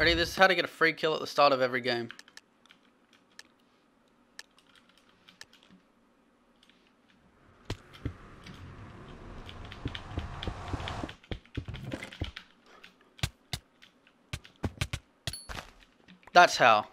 Ready? This is how to get a free kill at the start of every game. That's how.